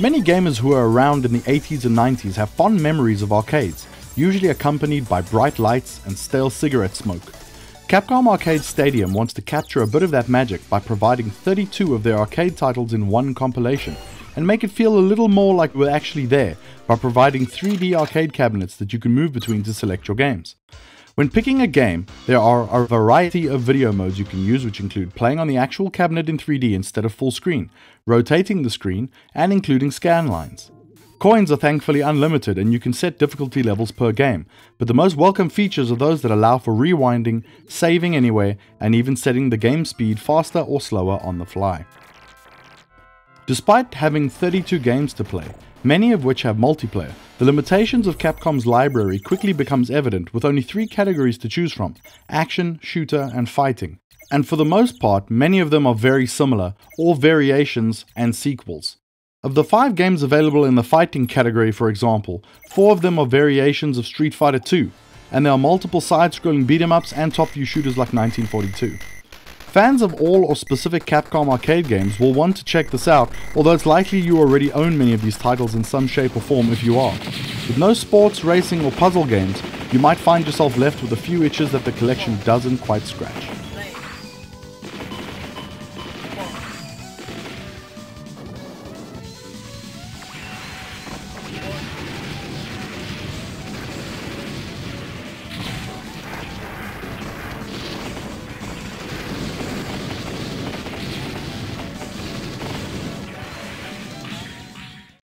Many gamers who were around in the 80s and 90s have fond memories of arcades, usually accompanied by bright lights and stale cigarette smoke. Capcom Arcade Stadium wants to capture a bit of that magic by providing 32 of their arcade titles in one compilation, and make it feel a little more like we're actually there by providing 3D arcade cabinets that you can move between to select your games. When picking a game, there are a variety of video modes you can use which include playing on the actual cabinet in 3D instead of full screen, rotating the screen, and including scan lines. Coins are thankfully unlimited and you can set difficulty levels per game, but the most welcome features are those that allow for rewinding, saving anywhere, and even setting the game speed faster or slower on the fly. Despite having 32 games to play, many of which have multiplayer, the limitations of Capcom's library quickly becomes evident with only three categories to choose from action, shooter, and fighting. And for the most part, many of them are very similar, or variations and sequels. Of the five games available in the fighting category, for example, four of them are variations of Street Fighter 2, and there are multiple side scrolling beat 'em ups and top view shooters like 1942. Fans of all or specific Capcom arcade games will want to check this out, although it's likely you already own many of these titles in some shape or form if you are. With no sports, racing, or puzzle games, you might find yourself left with a few itches that the collection doesn't quite scratch.